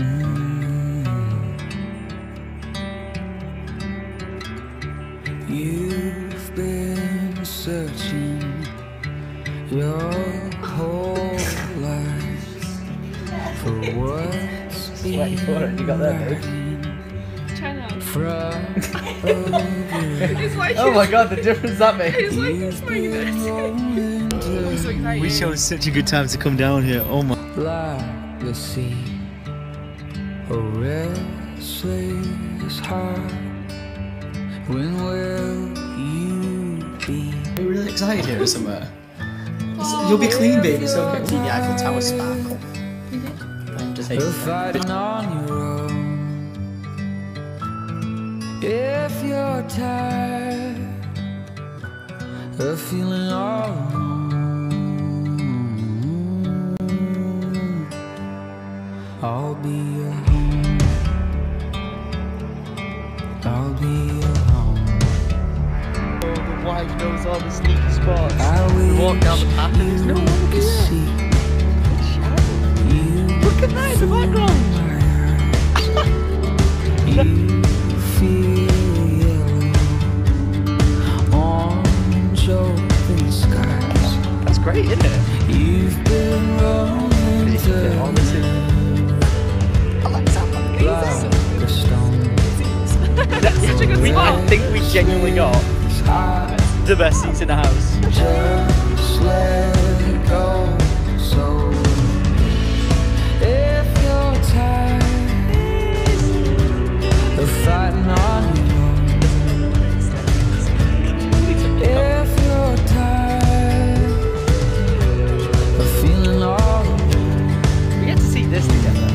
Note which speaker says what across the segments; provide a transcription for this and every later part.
Speaker 1: Mm. You've been searching your whole life for what's
Speaker 2: Sweaty forehead, you got that, babe?
Speaker 3: China.
Speaker 1: from
Speaker 3: It's like
Speaker 2: Oh my god, the difference that makes.
Speaker 3: Like it's like this. I'm so excited.
Speaker 4: We chose such a good time to come down here. Oh my.
Speaker 1: like the sea, a restless heart. When will you be?
Speaker 4: Are you really excited here or somewhere? You'll be clean, baby. It's okay. See the Eiffel Tower sparkle. I'm just
Speaker 1: You're fighting on your own. If you're tired of feeling all alone, I'll be
Speaker 2: Knows all the sneaky spots.
Speaker 1: I
Speaker 2: We walk down the path and there's no one. Look at that in the background.
Speaker 1: You feel yellow orange open skies.
Speaker 2: That's great, isn't it?
Speaker 1: You've been rolling
Speaker 2: You can fit all this in.
Speaker 1: like.
Speaker 3: Such a good
Speaker 2: We, I think we genuinely got the best seats in the house.
Speaker 1: Just let go. So if you're tired of fighting on your own, if you're tired of feeling all alone,
Speaker 2: We get to see this together.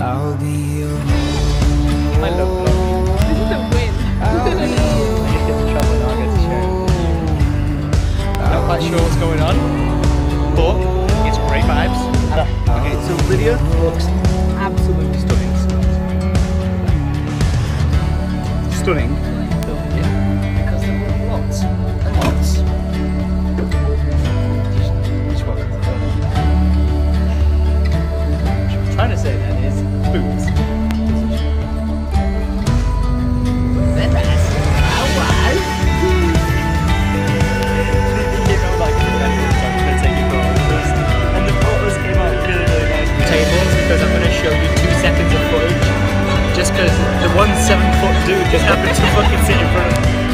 Speaker 1: I'll be your.
Speaker 2: I love going
Speaker 3: on, but it's great
Speaker 1: vibes. Okay,
Speaker 2: so Lydia looks absolutely stunning. Stunning. Because there were lots and lots. What I'm trying to say then is boobs. dude just happens to fucking sit in front of me.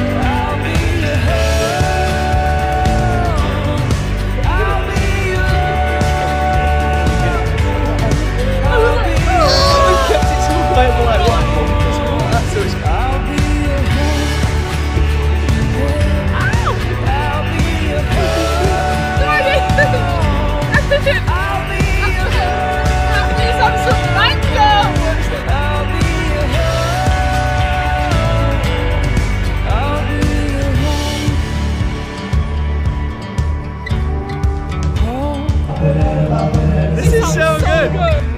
Speaker 2: This is so, so good.